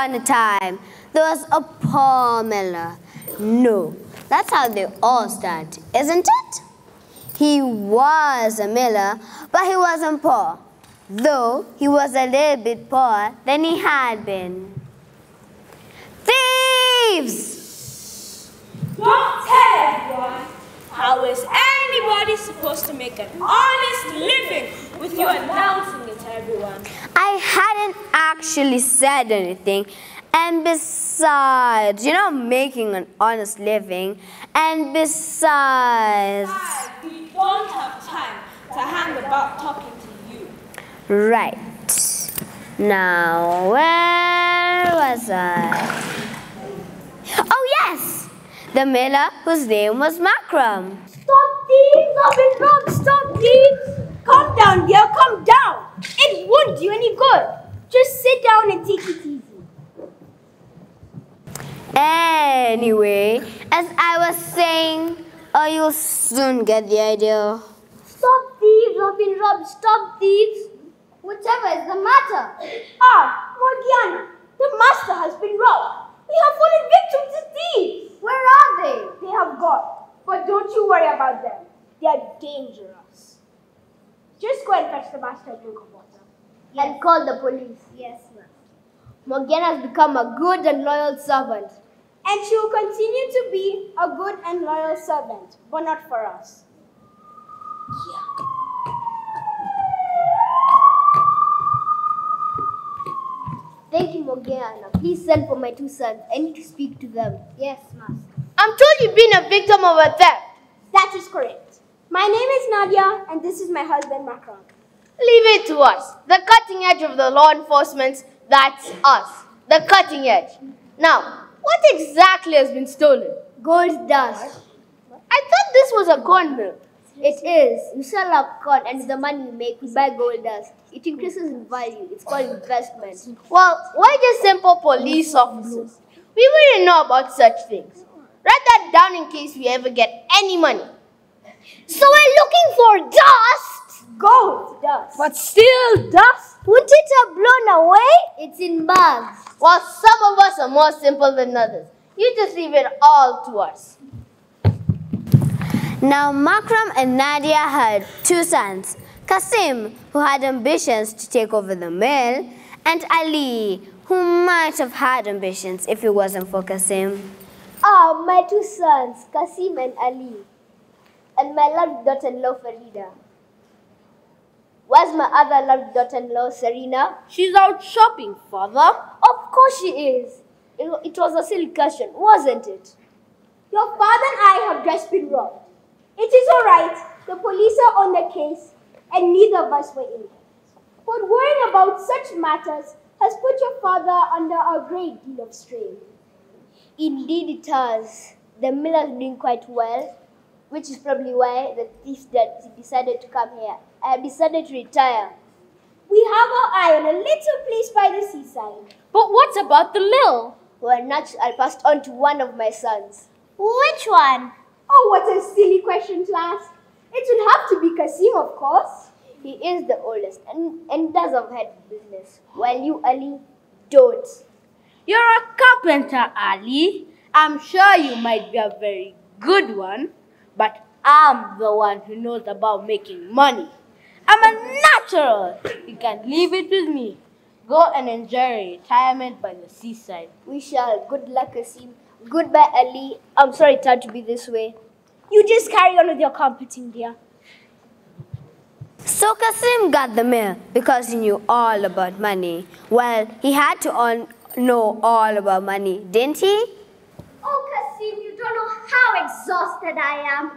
upon a time, there was a poor miller. No, that's how they all start, isn't it? He was a miller, but he wasn't poor, though he was a little bit poorer than he had been. Thieves! Don't tell everyone. How is anybody supposed to make an honest living with you announcing it to everyone? I hadn't actually said anything. And besides, you know, making an honest living. And besides. Besides, we don't have time to hang about talking to you. Right. Now, where was I? Oh, yes! The miller whose name was Makram. Stop thieves! I've been robbed! Stop thieves! Calm down, dear, calm down. It won't do any good. Just sit down and take it easy. Anyway, as I was saying, oh, you'll soon get the idea. Stop thieves! Been robbed! Stop thieves! Whatever is the matter? Ah, Morgiana, the master has been robbed. We have fallen victim to thieves. Where are they? They have gone. But don't you worry about them. They are dangerous. Just go and fetch the master a drink of water. And call the police. Yes, ma'am. Morgiana has become a good and loyal servant. And she will continue to be a good and loyal servant, but not for us. Yeah. Thank you, Morgiana. Please send for my two sons. I need to speak to them. Yes, Master. I'm told you've been a victim of a theft. That is correct. My name is Nadia, and this is my husband, Makram. Leave it to us. The cutting edge of the law enforcement, that's us. The cutting edge. Now, what exactly has been stolen? Gold dust. I thought this was a corn mill. It is. You sell our corn, and the money you make, we buy gold dust. It increases in value. It's called investment. Well, why just simple police officers? We wouldn't know about such things. Write that down in case we ever get any money. So we're looking for dust? Gold dust. But still dust. Wouldn't it have blown away? It's in bags. While some of us are more simple than others. You just leave it all to us. Now, Makram and Nadia had two sons Kasim, who had ambitions to take over the mill, and Ali, who might have had ambitions if it wasn't for Kasim. Ah, my two sons, Kasim and Ali, and my loved daughter-in-law, Farida. Where's my other loved daughter-in-law, Serena? She's out shopping, father. Of course she is. It, was a silly question, wasn't it? Your father and I have just been robbed. It is all right. The police are on the case, and neither of us were in it. But worrying about such matters has put your father under a great deal of strain. Indeed, it has. The mill is doing quite well, which is probably why the thief that decided to come here. I have decided to retire. We have our eye on a little place by the seaside. But what about the mill? Well, naturally, I passed on to one of my sons. Which one? Oh, what a silly question to ask. It would have to be Kasim, of course. He is the oldest and, and does have head business, while you, Ali, don't. You're a carpenter, Ali. I'm sure you might be a very good one, but I'm the one who knows about making money. I'm a natural. You can leave it with me. Go and enjoy retirement by the seaside. We shall. Good luck, Kasim. Goodbye, Ali. I'm sorry it had to be this way. You just carry on with your computing, dear. So Kasim got the mill because he knew all about money. Well, he had to on, know all about money, didn't he? Don't know how exhausted I am.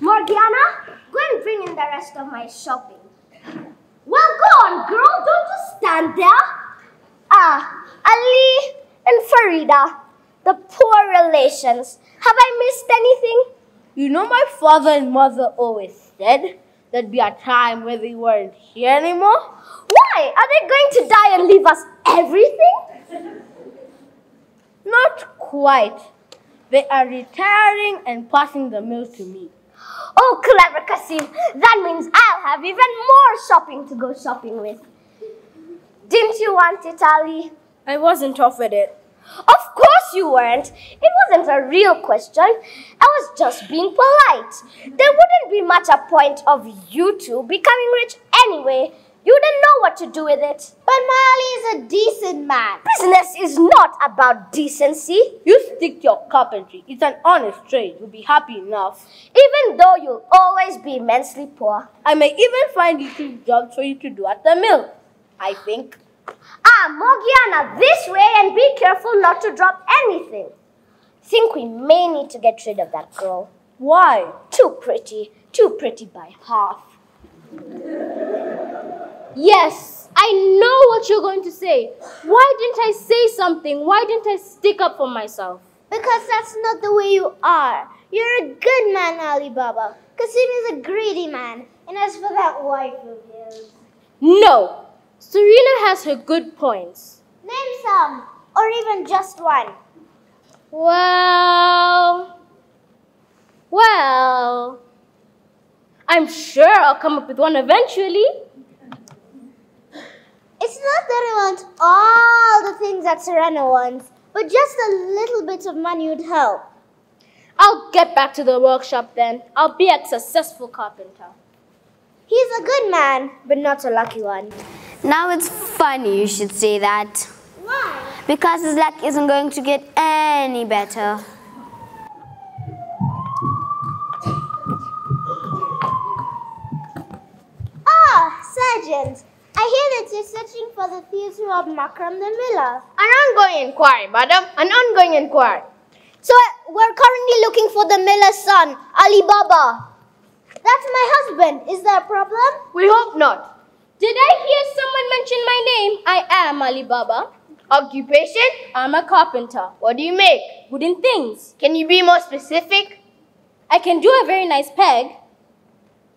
Morgiana, go and bring in the rest of my shopping. Well, go on, girl. Don't just stand there. Ah, Ali and Farida, the poor relations. Have I missed anything? You know, my father and mother always said there'd be a time where they weren't here anymore. Why? Are they going to die and leave us everything? Not quite. They are retiring and passing the mill to me. Oh, clever Kasim. That means I'll have even more shopping to go shopping with. Didn't you want it, Ali? I wasn't offered it. Of course you weren't. It wasn't a real question. I was just being polite. There wouldn't be much a point of you two becoming rich anyway. You didn't know what to do with it. But Marley is a decent man. Business is not about decency. You stick to your carpentry. It's an honest trade. You'll be happy enough. Even though you'll always be immensely poor. I may even find little jobs for you to do at the mill. I think. Ah, Morgiana, this way and be careful not to drop anything. Think we may need to get rid of that girl. Why? Too pretty. Too pretty by half. Yes, I know what you're going to say. Why didn't I say something? Why didn't I stick up for myself? Because that's not the way you are. You're a good man, Alibaba. Kasim is a greedy man. And as for that wife of his... No, Serena has her good points. Name some, or even just one. Well, well, I'm sure I'll come up with one eventually. It's not that I want all the things that Serena wants, but just a little bit of money would help. I'll get back to the workshop then. I'll be a successful carpenter. He's a good man, but not a lucky one. Now it's funny you should say that. Why? Because his luck isn't going to get any better. Ah, Sergeant. I hear that you're searching for the thieves who robbed Makram the miller. An ongoing inquiry, madam. An ongoing inquiry. So we're currently looking for the miller's son, Ali Baba. That's my husband. Is there a problem? We hope not. Did I hear someone mention my name? I am Alibaba. Occupation? I'm a carpenter. What do you make? Wooden things. Can you be more specific? I can do a very nice peg.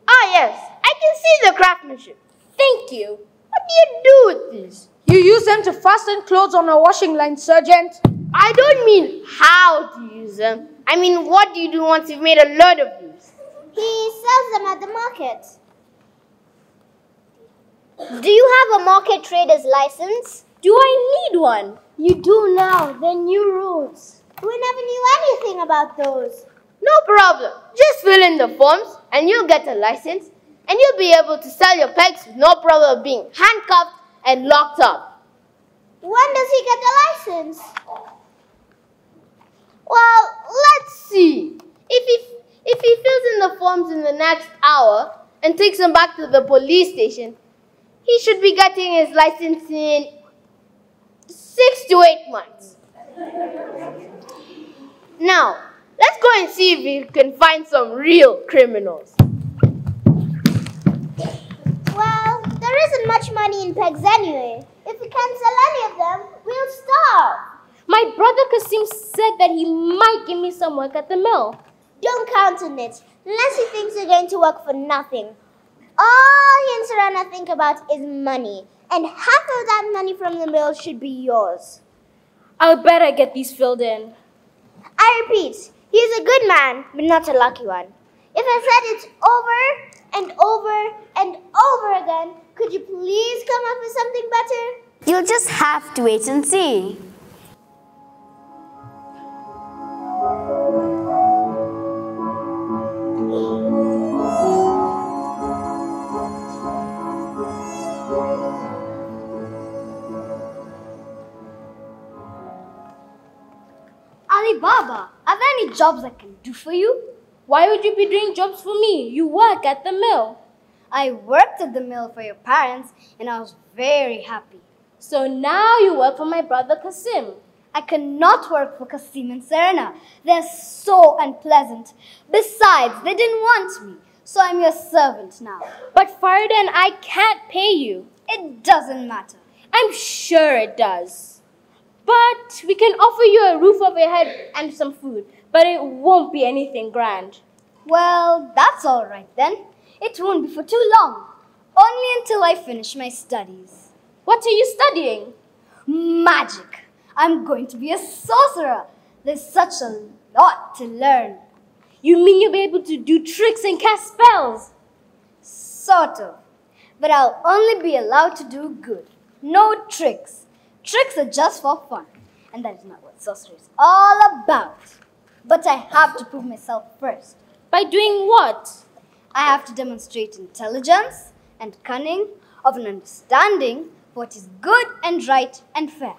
Ah, yes. I can see the craftsmanship. Thank you. What do you do with these? You use them to fasten clothes on a washing line, Sergeant. I don't mean how to use them. I mean, what do you do once you've made a load of these? He sells them at the market. Do you have a market trader's license? Do I need one? You do now. They're new rules. We never knew anything about those. No problem. Just fill in the forms and you'll get a license and you'll be able to sell your pegs with no problem of being handcuffed and locked up. When does he get the license? Well, let's see. If he, if he fills in the forms in the next hour and takes them back to the police station, he should be getting his license in six to eight months. Now, let's go and see if we can find some real criminals. There isn't much money in pegs anyway. If we can't sell any of them, we'll starve. My brother Kasim said that he might give me some work at the mill. Don't count on it, unless he thinks you're going to work for nothing. All he and Serena think about is money, and half of that money from the mill should be yours. I'll better get these filled in. I repeat, he's a good man, but not a lucky one. If I said it over and over and over again, could you please come up with something better? You'll just have to wait and see. Alibaba, are there any jobs I can do for you? Why would you be doing jobs for me? You work at the mill. I worked at the mill for your parents and I was very happy. So now you work for my brother Kasim. I cannot work for Kasim and Serena. They're so unpleasant. Besides, they didn't want me, so I'm your servant now. But Farida and I can't pay you. It doesn't matter. I'm sure it does. But we can offer you a roof over your head and some food, but it won't be anything grand. Well, that's all right then. It won't be for too long. Only until I finish my studies. What are you studying? Magic. I'm going to be a sorcerer. There's such a lot to learn. You mean you'll be able to do tricks and cast spells? Sort of. But I'll only be allowed to do good. No tricks. Tricks are just for fun, and that is not what sorcery is all about. But I have to prove myself first. By doing what? I have to demonstrate intelligence and cunning of an understanding what is good and right and fair.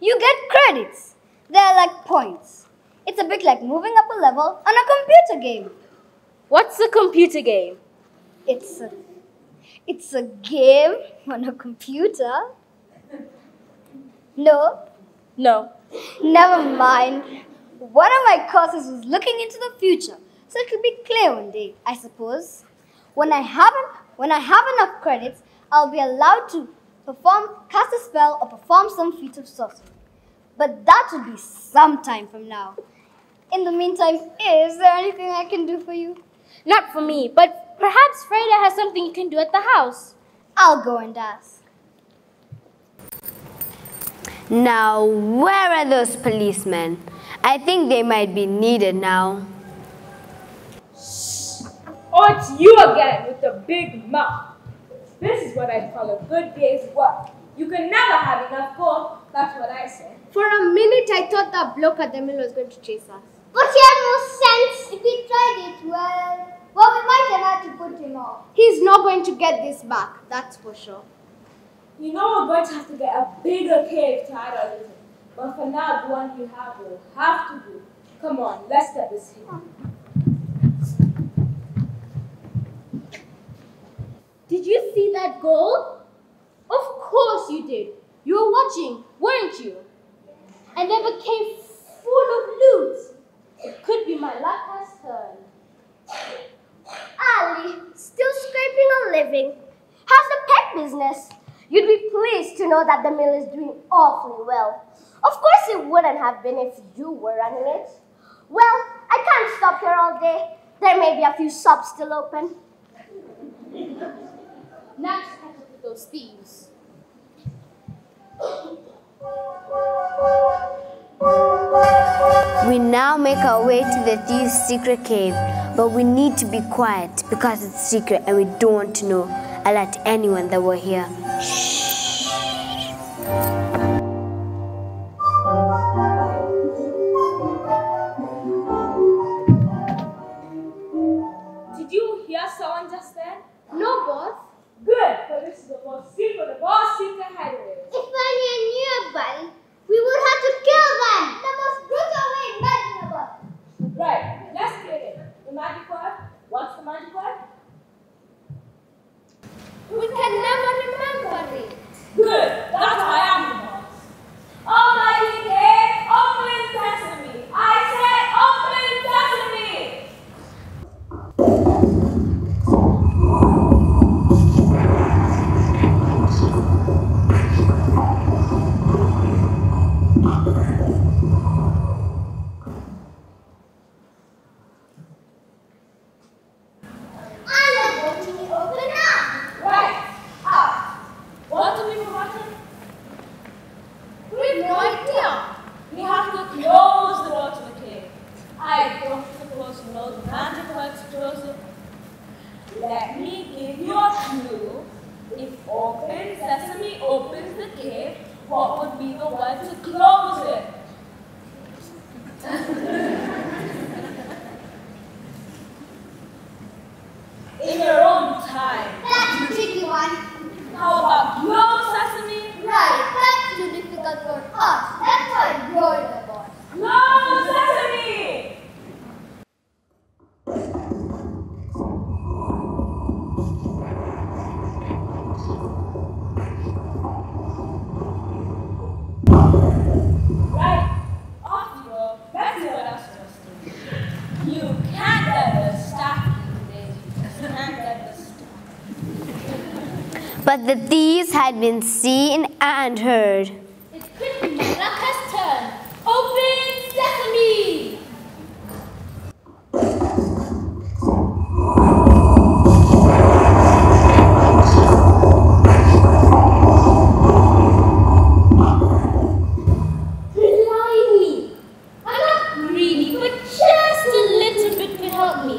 You get credits. They're like points. It's a bit like moving up a level on a computer game. What's a computer game? It's a it's a game on a computer. No, No. never mind. One of my courses was looking into the future, so it could be clear one day, I suppose. When I haven't when I have enough credits, I'll be allowed to perform cast a spell or perform some feat of sorcery. But that will be some time from now. In the meantime, is there anything I can do for you? Not for me, but perhaps Farida has something you can do at the house. I'll go and ask. Now, where are those policemen? I think they might be needed now. Oh, it's you again with the big mouth. This is what I call a good day's work. You can never have enough gold, that's what I say. For a minute, I thought that bloke at the mill was going to chase us. But he had no sense. If he tried it, well, well, we might have had to put him off. He's not going to get this back, that's for sure. You know we're going to have to get a bigger cave to hide our living. But for now, the one you have will have to do. Come on, let's get this here. Did you see that gold? Of course you did. You were watching, weren't you? And then the cave full of loot. It could be my luck has turned. Ali, still scraping a living. How's the pet business? You'd be pleased to know that the mill is doing awfully well. Of course it wouldn't have been if you were running it. Well, I can't stop here all day. There may be a few shops still open. Now just catch up with those thieves. We now make our way to the thieves' secret cave, but we need to be quiet because it's secret and we don't want to know alert anyone that we're here. Did staff. But the thieves had been seen and heard. It could be my luck has turned. Open sesame! Blimey! I'm not greedy, but just a little bit could help me.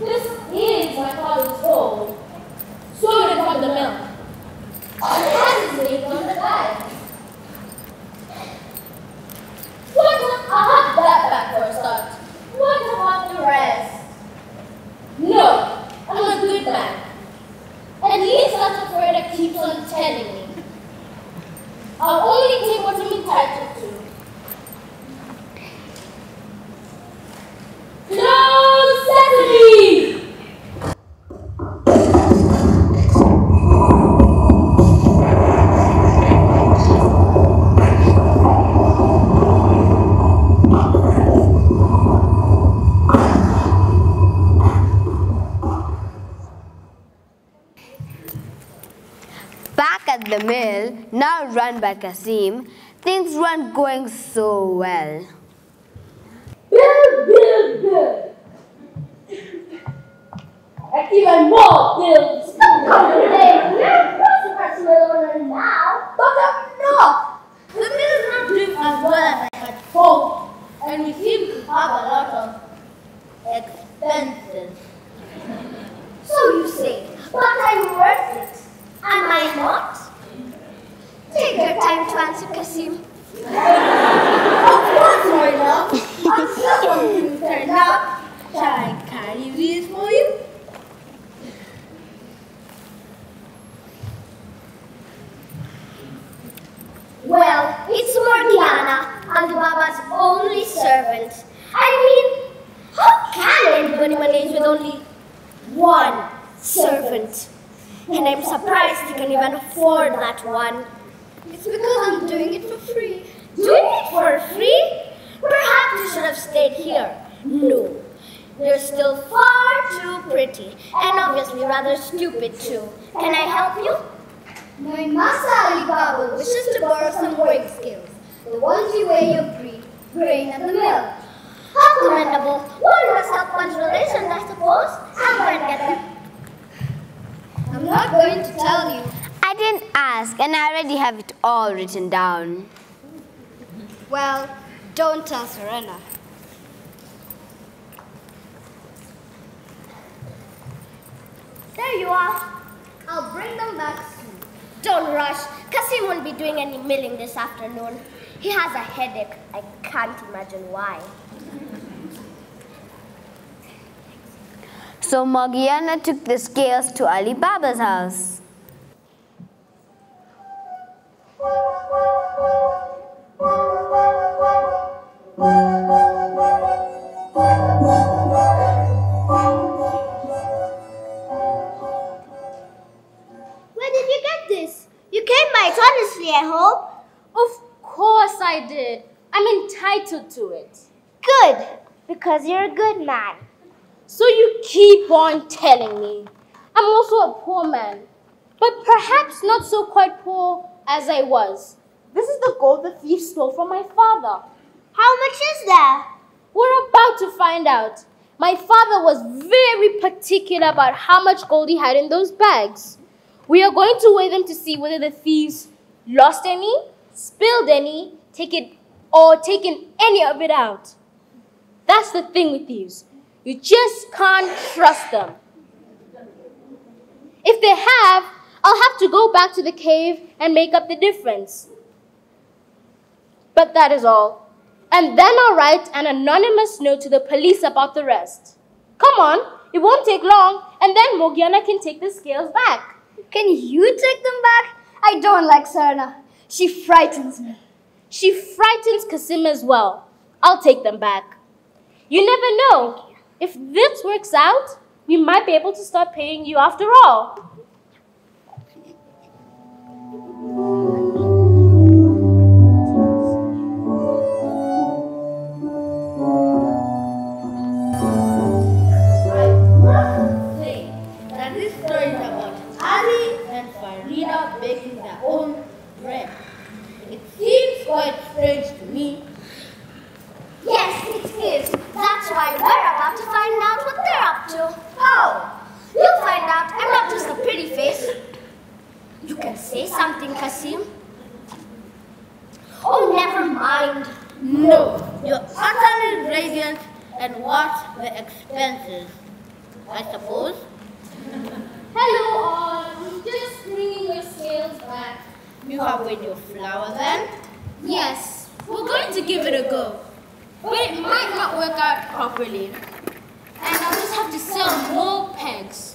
This is my father's gold. Stolen from the mill. It has his name on the bag. that operator keeps on telling me. I'll only take what I'm entitled to. Close sesame! Back at the mill, now run by Kasim, things weren't going so well. Build, build, build. And even more builds. now. But I'm not. The mill is not doing as well as I had hoped. And we seem to have a lot of expenses. So you say, but I'm worth it. Am I not? Take your time to answer, Kasim. Of course, my love. I'm sure one will turn up. Shall I carry these for you? Well, it's Morgiana, Alibaba's only servant. I mean, how can anybody manage with only one servant? And I'm surprised you can even afford that one. It's because I'm doing it for free. Doing it for free? Perhaps you should have stayed here. No. You're still far too pretty, and obviously rather stupid too. Can I help you? My master Alibaba wishes to borrow some work skills. The ones you wear your bre- grain at the mill. How commendable. One must help one's relations, I suppose. I'll go and get them. I'm not going to tell you. I didn't ask, and I already have it all written down. Well, don't tell Serena. There you are. I'll bring them back soon. Don't rush. Kasim won't be doing any milling this afternoon. He has a headache. I can't imagine why. So Morgiana took the scales to Ali Baba's house. Did this? You came by it honestly, I hope. Of course I did. I'm entitled to it. Good, because you're a good man. So you keep on telling me. I'm also a poor man, but perhaps not so quite poor as I was. This is the gold the thief stole from my father. How much is there? We're about to find out. My father was very particular about how much gold he had in those bags. We are going to weigh them to see whether the thieves lost any, spilled any, take it, or taken any of it out. That's the thing with thieves. You just can't trust them. If they have, I'll have to go back to the cave and make up the difference. But that is all. And then I'll write an anonymous note to the police about the rest. Come on, it won't take long, and then Morgiana can take the scales back. Can you take them back? I don't like Serena. She frightens me. She frightens Kasim as well. I'll take them back. You never know. If this works out, we might be able to start paying you after all. That's why we're about to find out what they're up to. How? You'll find out. I'm not just a pretty face. You can say something, Kasim. Oh, never mind. No, you're utterly radiant and what the expenses, I suppose. Hello, all. Just bringing your scales back. You have weighed your flower then? Yes, we're going to give it a go. But it might not work out properly. And I'll just have to sell more pegs.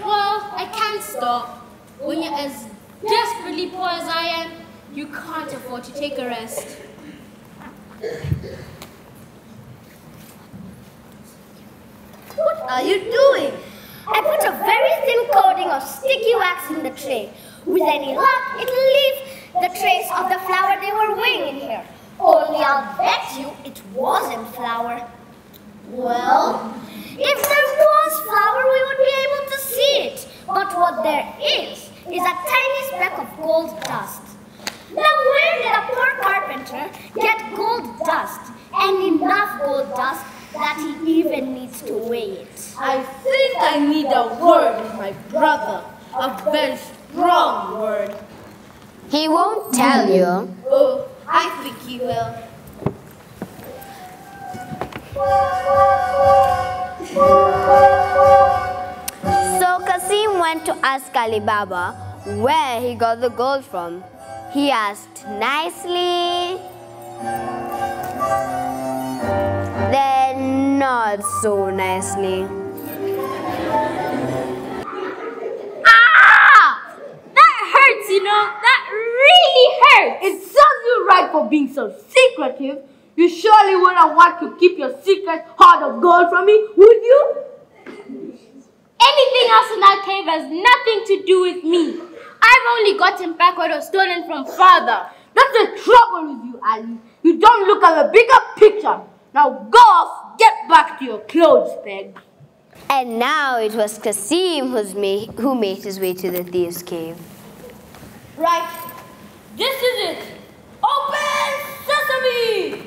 Well, I can't stop. When you're as desperately poor as I am, you can't afford to take a rest. What are you doing? I put a very thin coating of sticky wax in the tray. With any luck, it'll leave the trace of the flower they were weighing in here. Only I'll bet you it wasn't flour. Well, if there was flour, we would be able to see it. But what there is, is a tiny speck of gold dust. Now where did a poor carpenter get gold dust and enough gold dust that he even needs to weigh it? I think I need a word with my brother. A very strong word. He won't tell you. Oh, I think he will. So Kasim went to ask Ali Baba where he got the gold from. He asked nicely, then not so nicely. Ah! That hurts, you know. That really hurts. It serves you right for being so secretive. You surely wouldn't want to keep your secret heart of gold from me, would you? Anything else in that cave has nothing to do with me. I've only gotten back what was stolen from father. That's the trouble with you, Ali. You don't look at the bigger picture. Now go off, get back to your clothes peg. And now it was Kasim who's ma- who made his way to the thieves' cave. Right. This is it. Open sesame!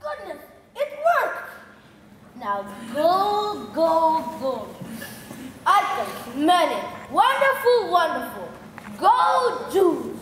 Goodness, it worked! Now go, go, go. I can smell it. Wonderful, wonderful. Go juice.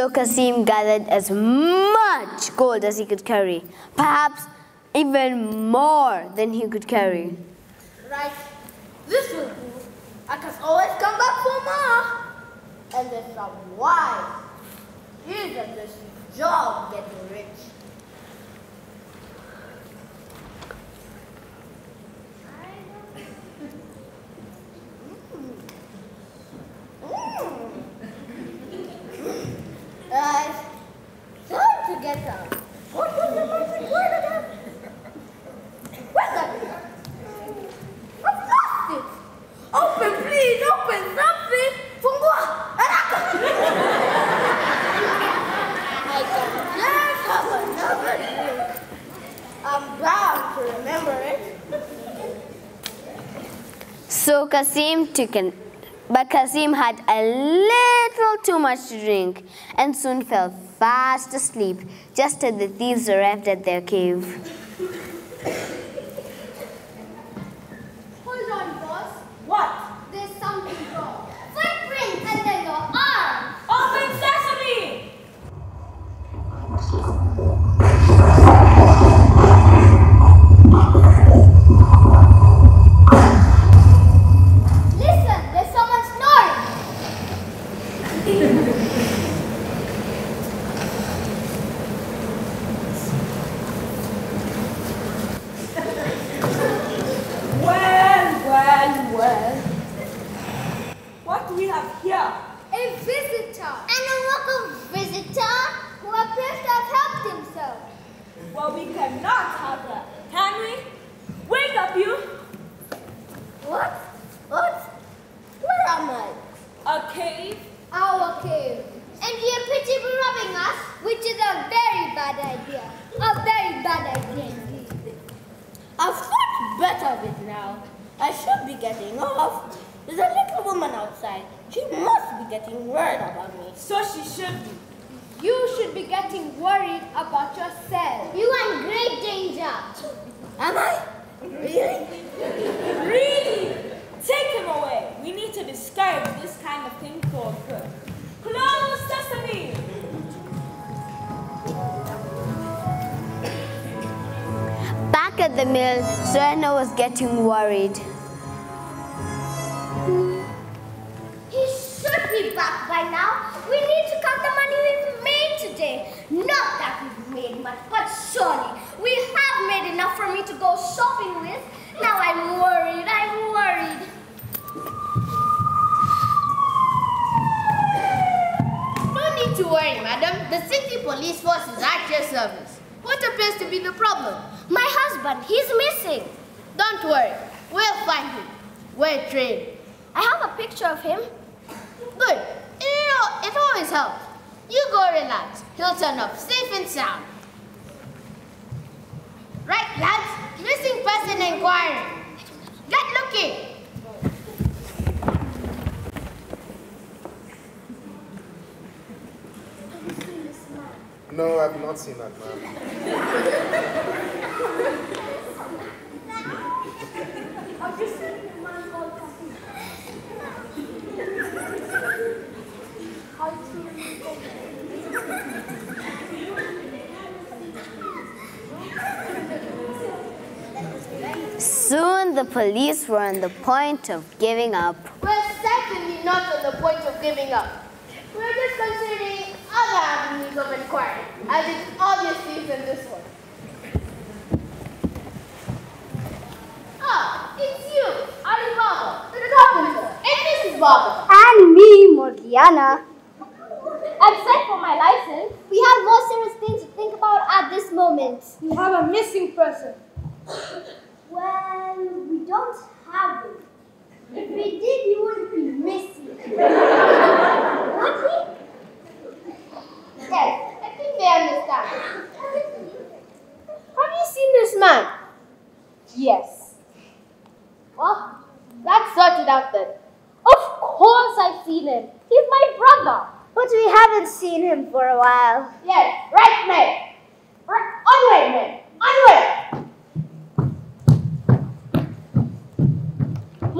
So Kasim gathered as much gold as he could carry, perhaps even more than he could carry. Right. This will do. I can always come back for more. And a why. Here's a this job getting rich. Guys, time to get. What was the magic word again? Open, please, open something. I can have another drink. I'm to remember it. So Kasim took an but Kasim had a little too much to drink and soon fell fast asleep just as the thieves arrived at their cave. Hold on, boss. What? There's something wrong. Footprints under your arm. Open sesame! Getting worried. He should be back by now. We need to count the money we've made today. Not that we've made much, but surely we have made enough for me to go shopping with. Now I'm worried. I'm worried. No need to worry, madam. The city police force is at your service. What appears to be the problem? My husband, he's missing. Don't worry. We'll find him. We're trained. I have a picture of him. Good. You know, it always helps. You go relax. He'll turn up safe and sound. Right, lads? Missing person inquiry. Get looking. No, I've not seen that man. Soon the police were on the point of giving up. We're certainly not on the point of giving up. We're just considering other avenues of inquiry, as it obviously is in this one. Ah, it's you, Ali Baba, the carpenter, and Mrs. Baba. And me, Morgiana. Except for my license, we have more serious things to think about at this moment. We have a missing person. Well, we don't have it. If we did, he wouldn't be missing. Would he? Yes, I think they understand. Have you seen this man? Yes. Well, That's sorted out then. of course I've seen him. He's my brother. But we haven't seen him for a while. Yes, right, men. Right, onward, men. Onward.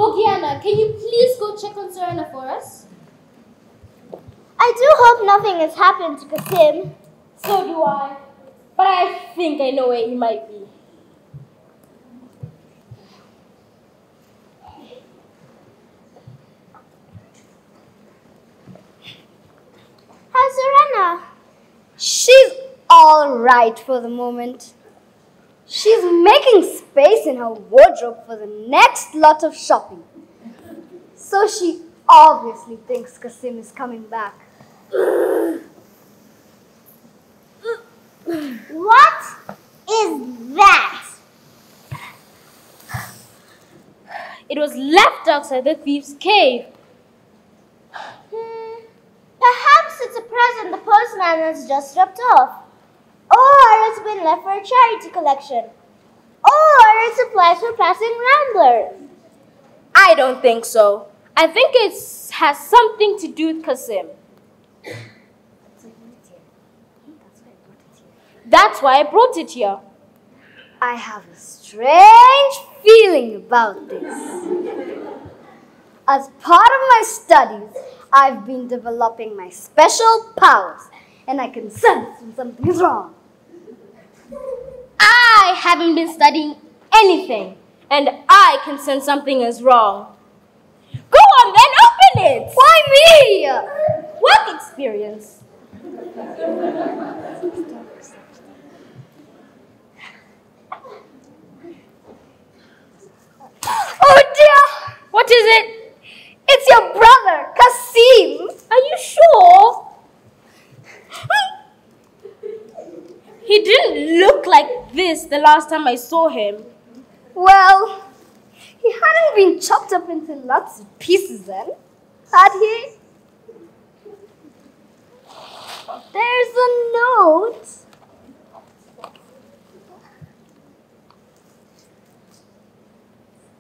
Morgiana, can you please go check on Serena for us? I do hope nothing has happened to Kasim. So do I. But I think I know where he might be. How's Serena? She's all right for the moment. She's making space in her wardrobe for the next lot of shopping. So she obviously thinks Kasim is coming back. What is that? It was left outside the thief's cave. Hmm, perhaps it's a present the postman has just dropped off. Been left for a charity collection. Or supplies for passing ramblers. I don't think so. I think it has something to do with Kasim. That's why I brought it here. I have a strange feeling about this. As part of my studies, I've been developing my special powers, and I can sense when something is wrong. I haven't been studying anything, and I can sense something is wrong. Go on then, open it! Why me? Work experience. Oh dear! What is it? It's your brother, Kasim. Are you sure? Hmm? He didn't look like this the last time I saw him. Well, he hadn't been chopped up into lots of pieces then, had he? There's a note.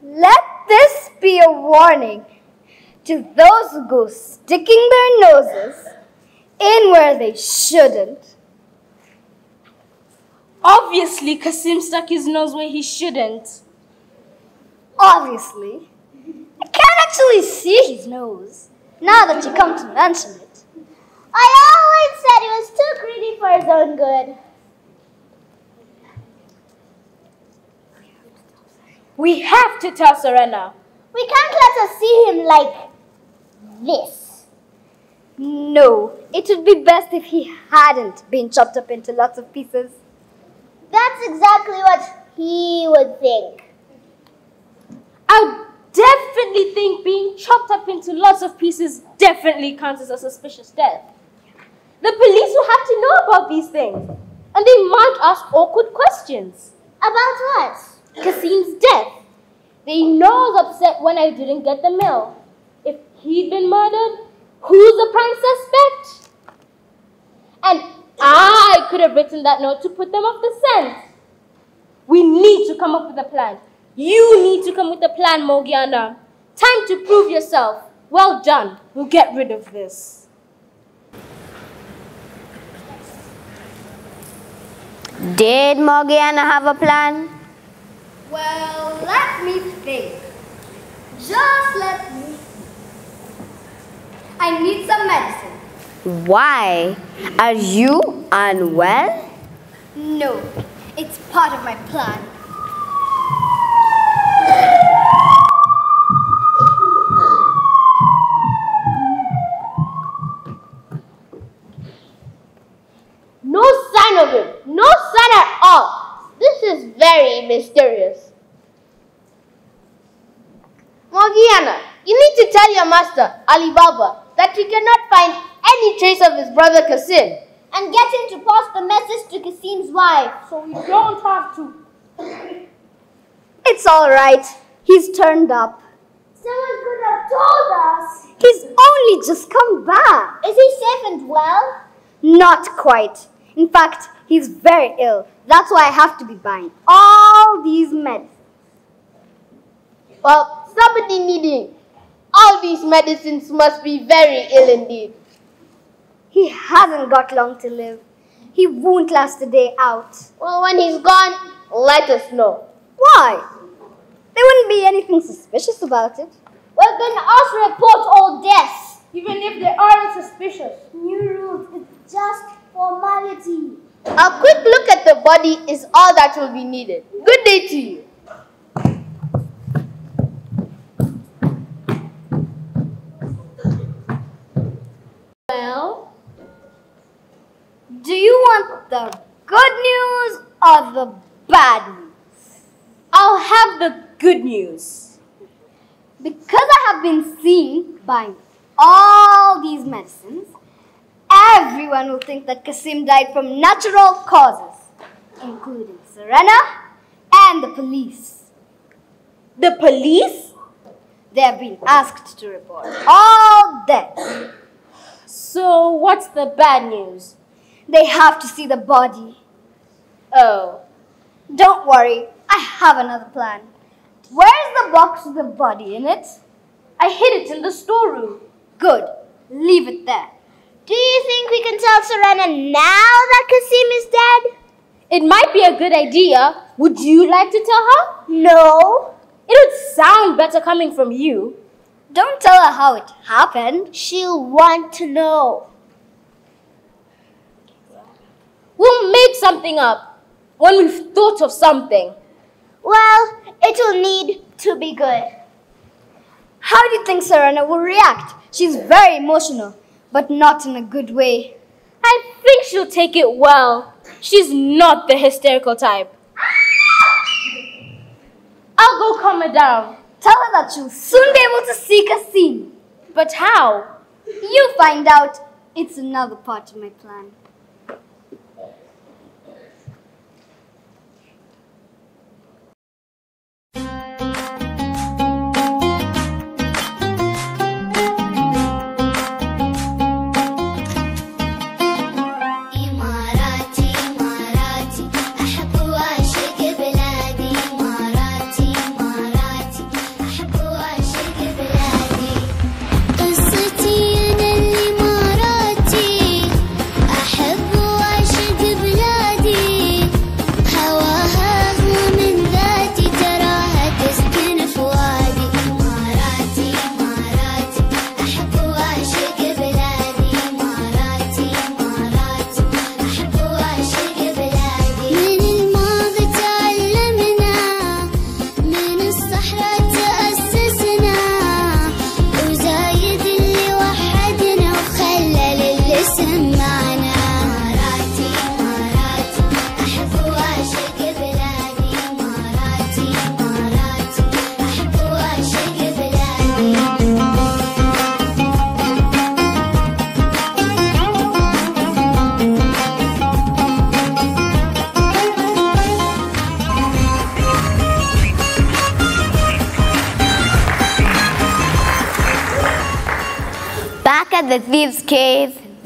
Let this be a warning to those who go sticking their noses in where they shouldn't. Obviously, Kasim stuck his nose where he shouldn't. Obviously. I can't actually see his nose, now that you come to mention it. I always said he was too greedy for his own good. We have to tell Serena. We can't let her see him like this. No, it would be best if he hadn't been chopped up into lots of pieces. That's exactly what he would think. I definitely think being chopped up into lots of pieces definitely counts as a suspicious death. The police will have to know about these things, and they might ask awkward questions. About what? Kasim's death. They know I was upset when I didn't get the mail. If he'd been murdered, who's the prime suspect? And I could have written that note to put them off the scent. We need to come up with a plan. You need to come with a plan, Morgiana. Time to prove yourself. Well done. We'll get rid of this. Did Morgiana have a plan? Well, let me think. Just let me. I need some medicine. Why? Are you unwell? No, it's part of my plan. No sign of him. No sign at all. This is very mysterious. Morgiana, you need to tell your master, Ali Baba, that we cannot find any trace of his brother Kasim. And get him to pass the message to Kasim's wife. So we don't have to. It's all right. He's turned up. Someone could have told us. He's only just come back. Is he safe and well? Not quite. In fact, he's very ill. That's why I have to be buying all these medicines. Well, somebody needing all these medicines must be very ill indeed. He hasn't got long to live. He won't last a day out. Well, when he's gone, let us know. Why? There wouldn't be anything suspicious about it. Well, then us report all deaths. Even if they aren't suspicious. New rules, it's just formality. A quick look at the body is all that will be needed. Good day to you. The good news or the bad news? I'll have the good news. Because I have been seen buying all these medicines, everyone will think that Kasim died from natural causes, including Serena and the police. The police? They have been asked to report all deaths. So what's the bad news? They have to see the body. Oh, Don't worry, I have another plan. Where's the box with the body in it? I hid it in the storeroom. Good. Leave it there. Do you think we can tell Serena now that Kasim is dead? It might be a good idea. Would you like to tell her? No. It would sound better coming from you. Don't tell her how it happened. She'll want to know. We'll make something up when we've thought of something. Well, it'll need to be good. How do you think Serena will react? She's very emotional, but not in a good way. I think she'll take it well. She's not the hysterical type. I'll go calm her down. Tell her that she'll soon be able to see Kasim. But how? You'll find out. It's another part of my plan.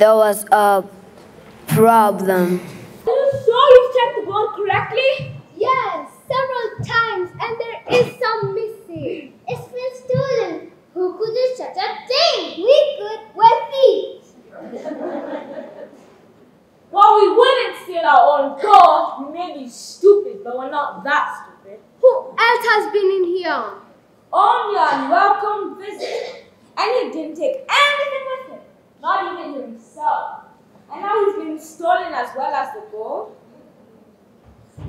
There was a problem. Are you sure you've checked the board correctly? Yes, several times, and there is some missing. It's been stolen. Who could do such a thing? We could. We're thieves. Well, we wouldn't steal our own gold. We may be stupid, but we're not that stupid. Who else has been in here? Only a unwelcome visitor. And he didn't take anything with him, not even himself. And now he's been stolen as well as the gold.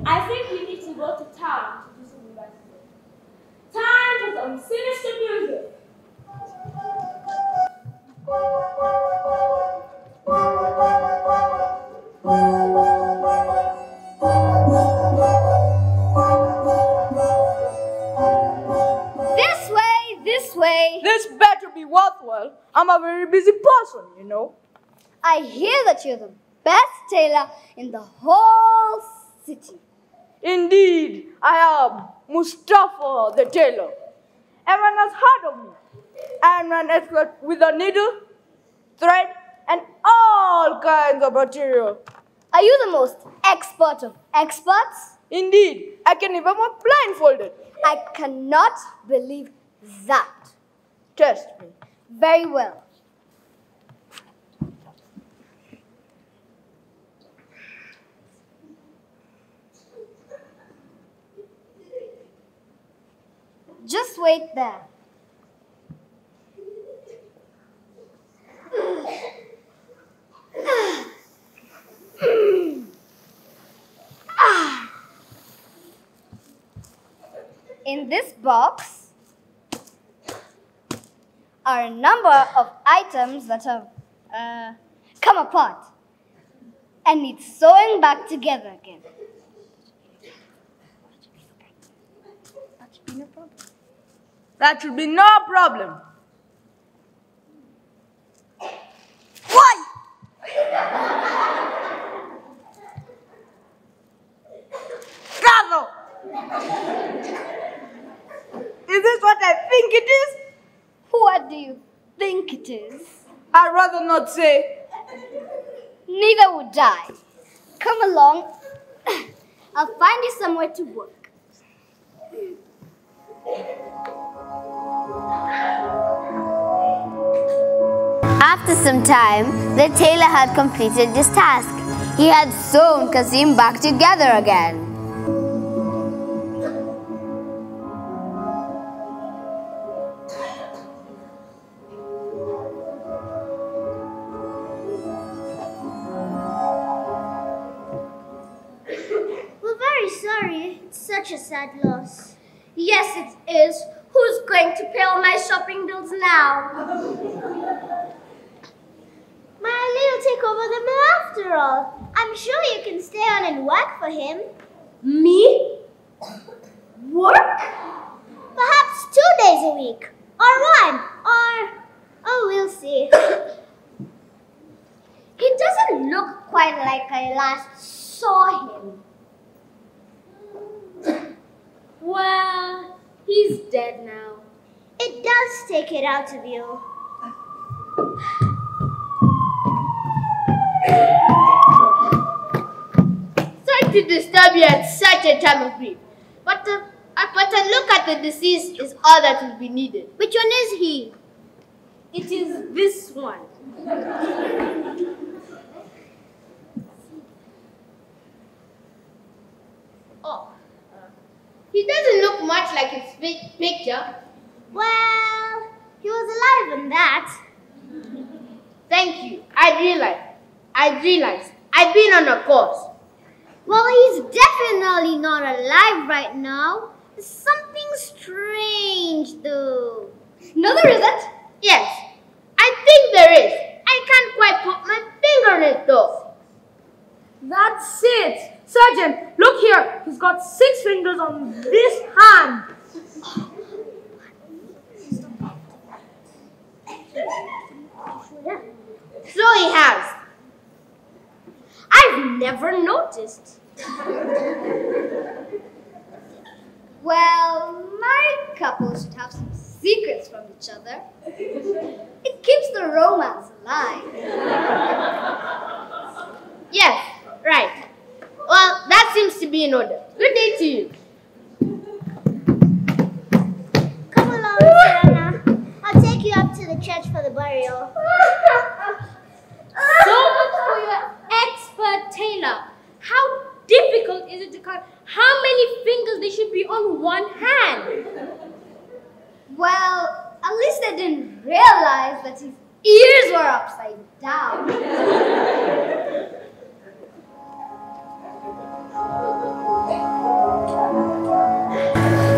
I think we need to go to town to do some investigation. Time for some sinister music. Way. This better be worthwhile. I'm a very busy person, you know. I hear that you're the best tailor in the whole city. Indeed, I am Mustafa the tailor. Everyone has heard of me. I am an expert with a needle, thread, and all kinds of material. Are you the most expert of experts? Indeed, I can even walk blindfolded. I cannot believe that. Trust me. Very well. Just wait there. In this box are a number of items that have uh, come apart and need sewing back together again. That should be no problem. That should be no problem. Gato! Is this what I think it is? What do you think it is? I'd rather not say. Neither would I. Come along. I'll find you somewhere to work. After some time, the tailor had completed his task. He had sewn Kasim back together again. Sad loss. Yes, it is. Who's going to pay all my shopping bills now? My will take over the mill after all. I'm sure you can stay on and work for him. Me? Work? Perhaps two days a week. Or one. Or. Oh, we'll see. he doesn't look quite like I last saw him. Well, he's dead now. It does take it out of you. Sorry to disturb you at such a time of grief, but uh, uh, but a look at the deceased is all that will be needed. Which one is he? It is this one. oh, uh, he doesn't look much like his pi- picture. Well, he was alive in that. Thank you. I realize. I realize. I've been on a course. Well, he's definitely not alive right now. Something strange, though. No, there isn't. Yes, I think there is. I can't quite put my finger on it though. That's it. Sergeant, look here. He's got fingers on this hand. So he has. I've never noticed. Well, married couples should have some secrets from each other. It keeps the romance alive. Yes, right. Well, that seems to be in order. Good day to you. The church for the burial. So much for your expert tailor. How difficult is it to count how many fingers they should be on one hand? Well, at least I didn't realize that his ears were upside down.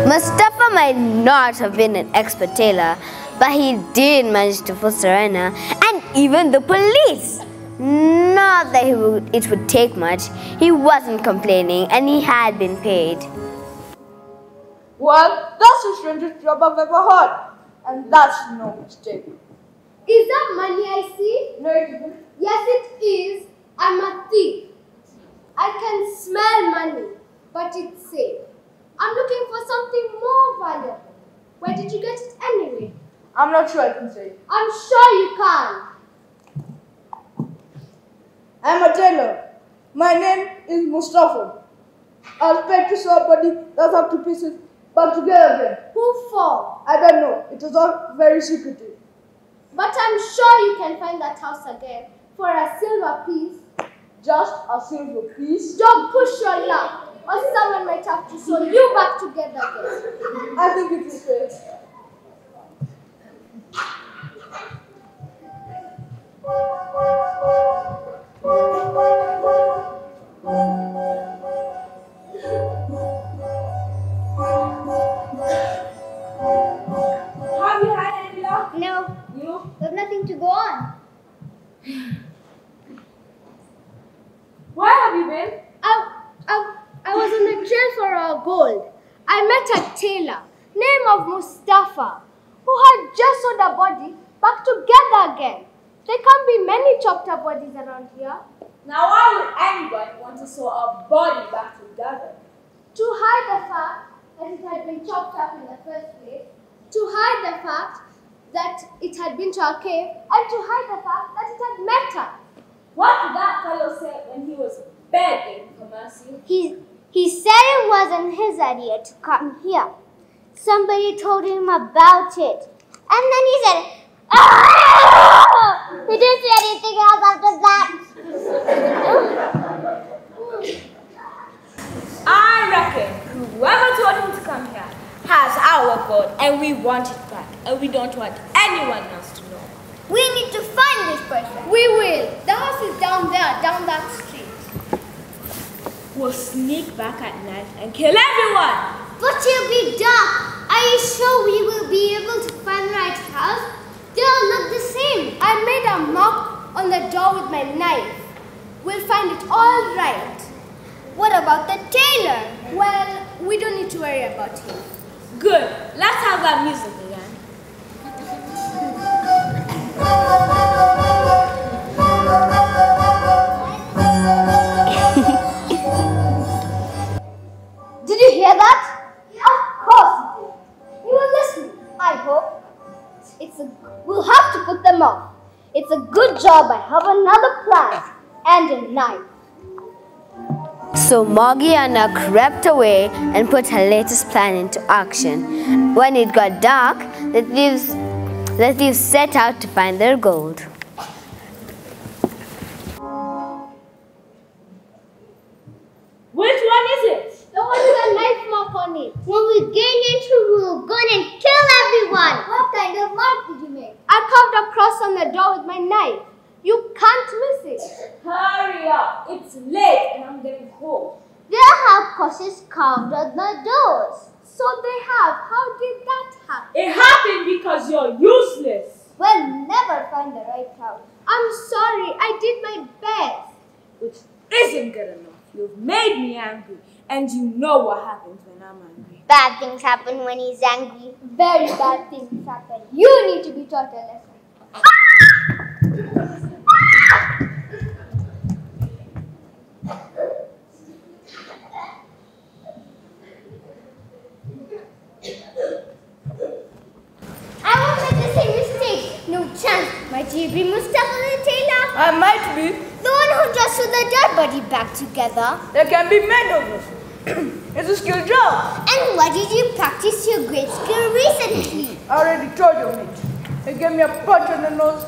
Mustafa might not have been an expert tailor, but he did manage to fool Serena and even the police. Not that he would, it would take much. He wasn't complaining and he had been paid. Well, that's the strangest job I've ever heard. And that's no mistake. Is that money I see? No, it isn't. Yes, it is. I'm a thief. I can smell money, but it's safe. I'm looking for something more valuable. Where did you get it anyway? I'm not sure I can say. I'm sure you can. I'm a tailor. My name is Mustafa. I'll paid to a that's up to pieces, but together again. Who for? I don't know. It is all very secretive. But I'm sure you can find that house again for a silver piece. Just a silver piece. Don't push your luck, or someone might have to sew you back together again. I think it is fair. I met a tailor, name of Mustafa, who had just sewed a body back together again. There can't be many chopped up bodies around here. Now, why would anybody want to sew a body back together? To hide the fact that it had been chopped up in the first place, to hide the fact that it had been to our cave, and to hide the fact that it had met us. What did that fellow say when he was begging for mercy? He, he said it wasn't his idea to come here. Somebody told him about it. And then he said, "Ah!" He didn't say anything else after that. I reckon whoever told him to come here has our gold and we want it back. And we don't want anyone else to know. We need to find this person. We will. The house is down there, down that street. We'll sneak back at night and kill everyone. But it'll be dark. Are you sure we will be able to find the right house? They all look the same. I made a mark on the door with my knife. We'll find it all right. What about the tailor? Well, we don't need to worry about him. Good. Let's have that music I have another plan and a knife. So Morgiana crept away and put her latest plan into action. When it got dark, the thieves, the thieves set out to find their gold. Which one is it? The one with a knife mark on it. When we gain entry, we'll go in and kill everyone. What kind of mark did you make? I carved a cross on the door with my knife. You can't miss it. Hurry up. It's late and I'm getting home. They have crosses carved on the doors. So they have. How did that happen? It happened because you're useless. We'll never find the right house. I'm sorry. I did my best. Which isn't good enough. You've made me angry. And you know what happens when I'm angry. Bad things happen when he's angry. Very bad things happen. You need to be taught a lesson. I won't make the same mistake. No chance Would you be Mustafa the tailor? I might be. The one who just put the dead body back together? There can be many of us. It's a skill job. And what did you practice your great skill recently? I already told you, mate. He gave me a punch on the nose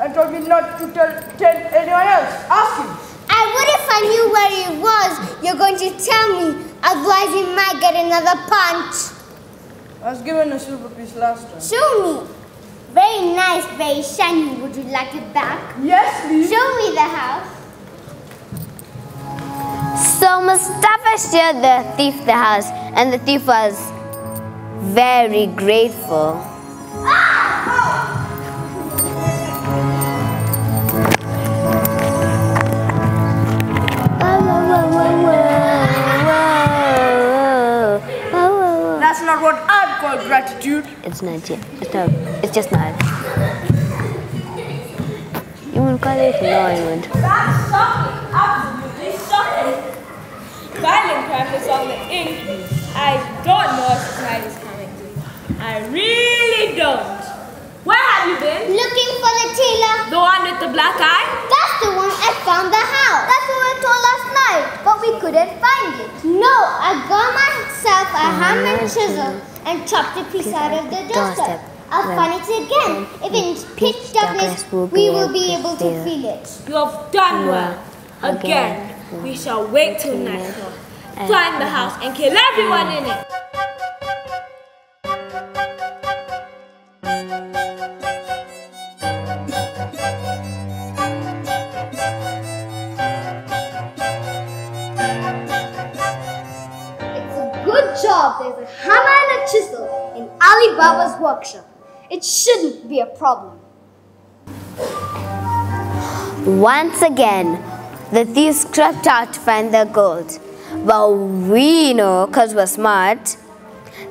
and told me not to tell, tell anyone else. Ask him. And what if I knew where he was? You're going to tell me, otherwise he might get another punch. I was given a silver piece last time. Show me. Very nice, very shiny. Would you like it back? Yes, please. Show me the house. So Mustafa showed the thief the house, and the thief was very grateful. That's not what I'd call gratitude. It's not yet. It's not. It's just not. You won't call it annoying. That's shocking, absolutely shocking. Violent crime on the increase. I don't know what tonight is coming to. I really don't. Where have you been? Looking for the tailor. The one with the black eye? That's the one I found the house. That's what we told last night, but we couldn't find it. No, I got myself a hammer and chisel and chopped a piece out of the doorstep. I'll find it again. If it's pitch darkness, we will be able to feel it. You have done well. Again, we shall wait till nightfall. Find the house and kill everyone in it. It's a good job there's a hammer and a chisel in Ali Baba's workshop. It shouldn't be a problem. Once again, the thieves crept out to find their gold. But we know, because we're smart,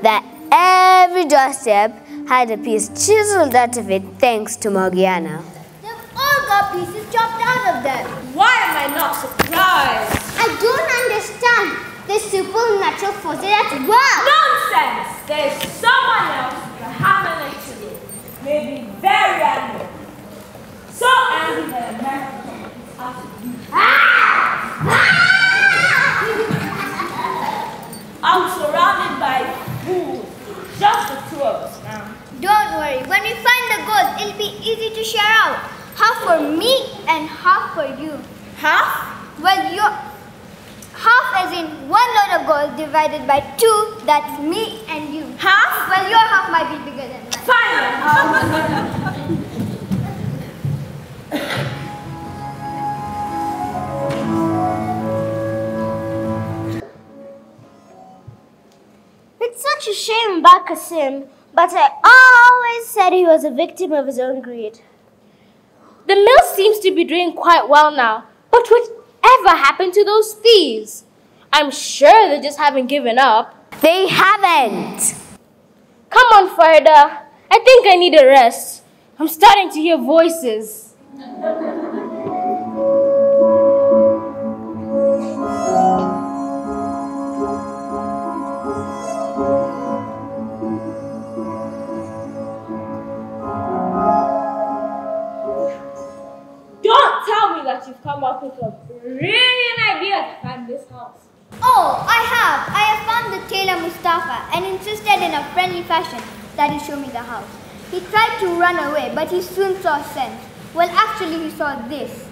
that every doorstep had a piece chiseled out of it thanks to Morgiana. They've all got pieces chopped out of them. Why am I not surprised? I don't understand. The supernatural forces at work. Nonsense! There's someone was a victim of his own greed. The mill seems to be doing quite well now. But whatever happened to those thieves? I'm sure they just haven't given up. They haven't! Come on, Farida. I think I need a rest. I'm starting to hear voices. That you've come up with a brilliant idea to find this house. Oh, I have. I have found the tailor Mustafa and insisted in a friendly fashion that he show me the house. He tried to run away, but he soon saw sense. Well, actually, he saw this.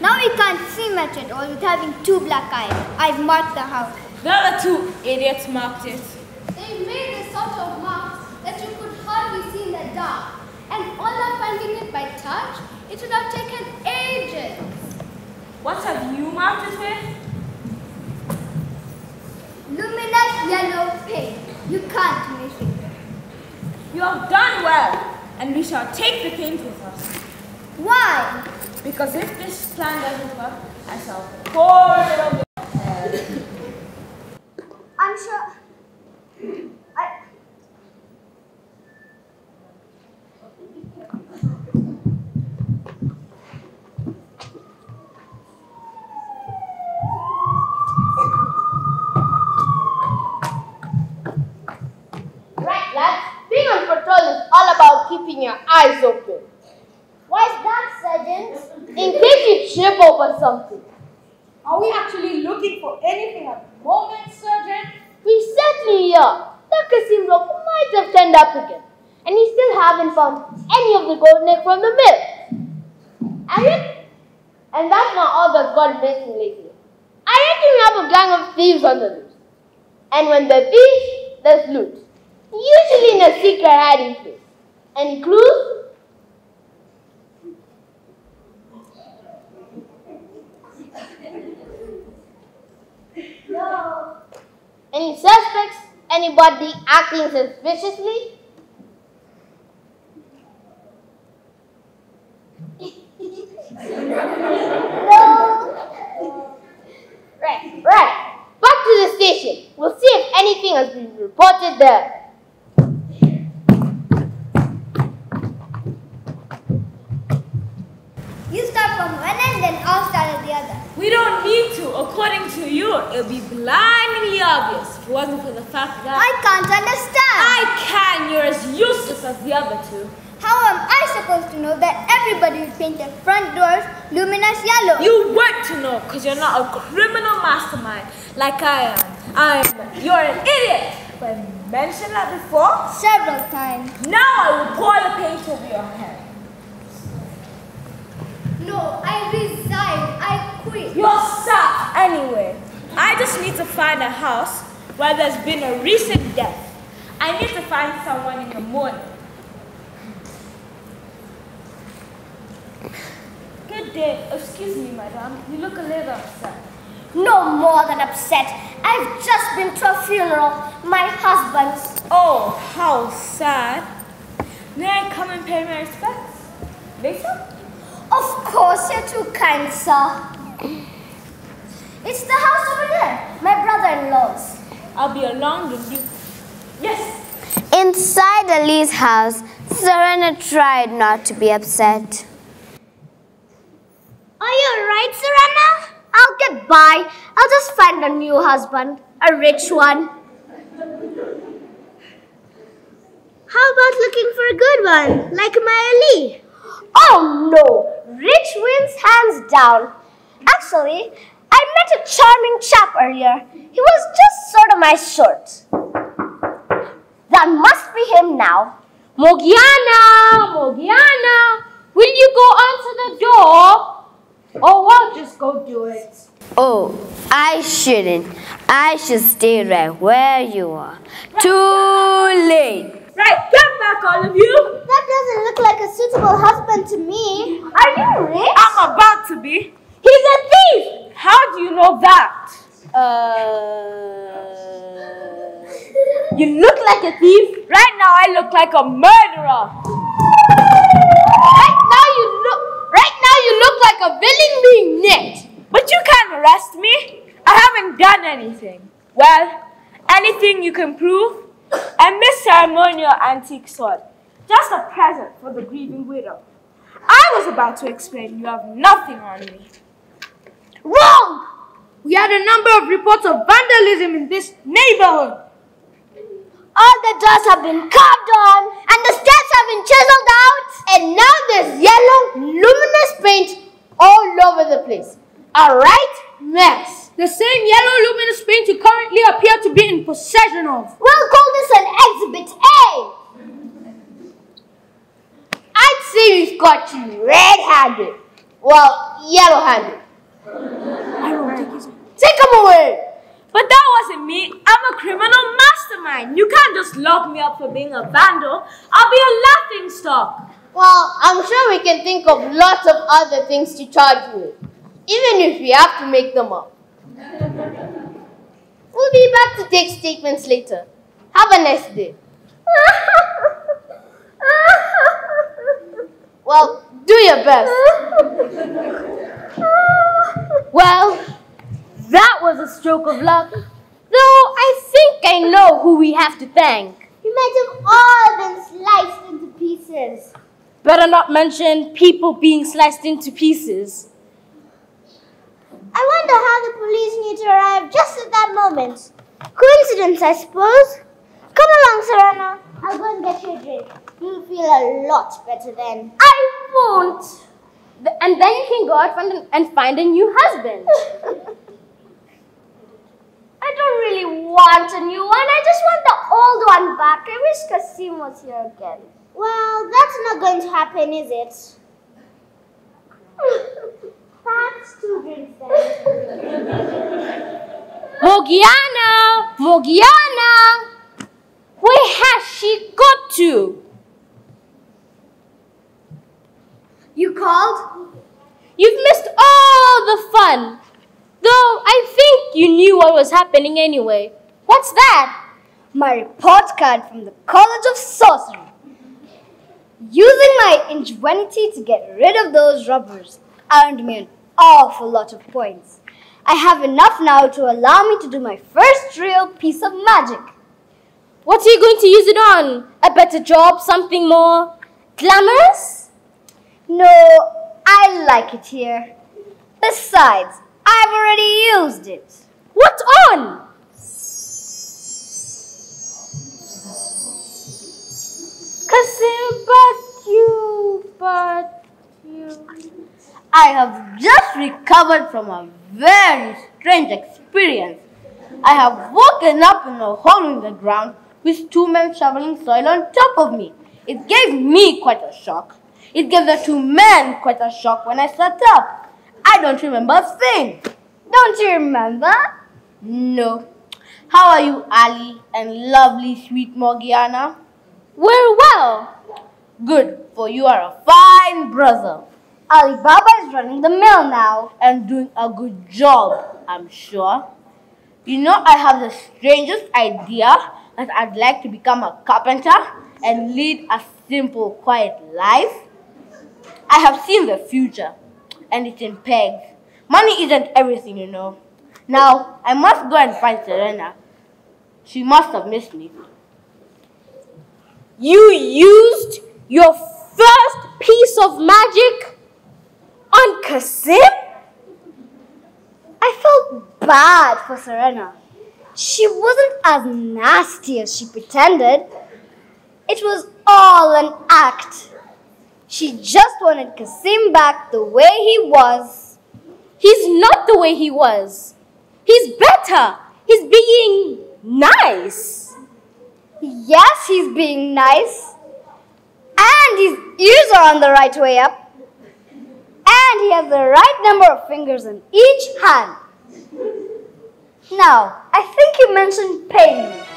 Now he can't see much at all with having two black eyes. I've marked the house. The other two idiots marked it. They made a sort of marks that you could hardly see in the dark. And all of finding it by touch, it would have taken ages. What have you marked it with? Luminous yellow paint. You can't miss it. You have done well, and we shall take the paint with us. Why? Because if this plan doesn't work, I shall pour it over your head. I'm sure. I. Right, lads. Being on patrol is all about keeping your eyes open. Wise in case you trip over something. Are we actually looking for anything at the moment, Sergeant? We certainly are. Dr. Simrock might have turned up again, and we still haven't found any of the gold egg from the mill. I reckon, and that's not all that's gone missing lately. I reckon we have a gang of thieves on the loose. And when there's thieves, there's loot. Usually in a secret hiding place. Any clues? No. Any suspects? Anybody acting suspiciously? No. Right, right. Back to the station. We'll see if anything has been reported there. You start from one end, then I'll start at the other. We don't need to. According to you, it'll be blindingly obvious if it wasn't for the fact that I can't understand. I can. You're as useless as the other two. How am I supposed to know that everybody will paint their front doors luminous yellow? You weren't to know because you're not a criminal mastermind like I am. I'm. You're an idiot. Have I mentioned that before? Several times. Now I will pour the paint over your head. No, I resign. I quit. You're stuck anyway. I just need to find a house where there's been a recent death. I need to find someone in the morning. Good day. Excuse me, madam. You look a little upset. No more than upset. I've just been to a funeral. My husband's. Oh, how sad. May I come and pay my respects? Later? Of course, you're too kind, sir. It's the house over there. My brother-in-law's. I'll be along with you. Yes. Inside Ali's house, Serena tried not to be upset. Are you alright, Serena? I'll get by. I'll just find a new husband. A rich one. How about looking for a good one, like my Ali? Oh no! Rich wins hands down. Actually, I met a charming chap earlier. He was just sort of my sort. That must be him now. Morgiana! Morgiana! Will you go answer the door? Or I'll just go do it. Oh, I shouldn't. I should stay right where you are. Too late. Right, get back, all of you. That doesn't look like a suitable husband to me. Are you rich? I'm about to be. He's a thief. How do you know that? Uh, You look like a thief. Right now, I look like a murderer. Right now you look right now you look like a villain being nicked. But you can't arrest me. I haven't done anything. Well, anything you can prove. And this ceremonial antique sword. Just a present for the grieving widow. I was about to explain you have nothing on me. Wrong! We had a number of reports of vandalism in this neighborhood. All the doors have been carved on, and the steps have been chiseled out. And now there's yellow, luminous paint all over the place. A right mess. The same yellow luminous paint you currently appear to be in possession of. We'll call this an exhibit A. I'd say we've got you red-handed. Well, yellow-handed. I don't think he's... Take him away! But that wasn't me. I'm a criminal mastermind. You can't just lock me up for being a vandal. I'll be a laughing stock. Well, I'm sure we can think of lots of other things to charge you with, even if we have to make them up. We'll be back to take statements later. Have a nice day. Well, do your best. Well, that was a stroke of luck. Though I think I know who we have to thank. We might have all been sliced into pieces. Better not mention people being sliced into pieces. I wonder how the police knew to arrive just at that moment. Coincidence, I suppose. Come along, Serena. I'll go and get you a drink. You'll feel a lot better then. I won't. And then you can go out and find a new husband. I don't really want a new one. I just want the old one back. I wish Kasim was here again. Well, that's not going to happen, is it? Thanks, students. then. Morgiana! Morgiana! Where has she got to? You called? You've missed all the fun. Though I think you knew what was happening anyway. What's that? My report card from the College of Sorcery. Using my ingenuity to get rid of those robbers earned me an awful lot of points. I have enough now to allow me to do my first real piece of magic. What are you going to use it on? A better job? Something more glamorous? No, I like it here. Besides, I've already used it. What on? Kasim, but you, but you. I have just recovered from a very strange experience. I have woken up in a hole in the ground with two men shoveling soil on top of me. It gave me quite a shock. It gave the two men quite a shock when I sat up. I don't remember a thing. Don't you remember? No. How are you, Ali, and lovely, sweet Morgiana? We're well. Good, for you are a fine brother Ali Baba is running the mill now. and doing a good job, I'm sure. You know, I have the strangest idea that I'd like to become a carpenter and lead a simple, quiet life. I have seen the future, and it's in pegs. Money isn't everything, you know. Now, I must go and find Serena. She must have missed me. You used your first piece of magic on Kasim? I felt bad for Serena. She wasn't as nasty as she pretended. It was all an act. She just wanted Kasim back the way he was. He's not the way he was. He's better. He's being nice. Yes, he's being nice. And his ears are on the right way up. And he has the right number of fingers in each hand. Now, I think you mentioned paying me.